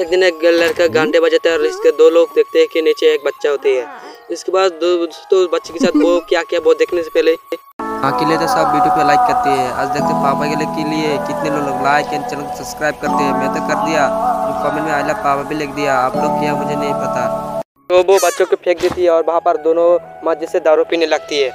एक दिन एक लड़का घंटे बजाता है और इसके दो लोग देखते हैं कि नीचे एक बच्चा होती है। इसके बाद दोस्तों बच्चे के साथ वो क्या क्या वो देखने से पहले हाँ के लिए तो सब वीडियो पे लाइक करते है। आज देखते हैं पापा के लिए के लिए कितने लोग लाइक एंड चैनल को सब्सक्राइब करते हैं। मैं तो कर दिया। कमेंट में आई लव पापा भी लिख दिया। आप लोग क्या मुझे नहीं पता। तो वो बच्चों को फेंक देती है और वहाँ पर दोनों मज़े से दारू पीने लगती है।